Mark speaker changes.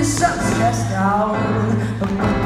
Speaker 1: yourself stressed out.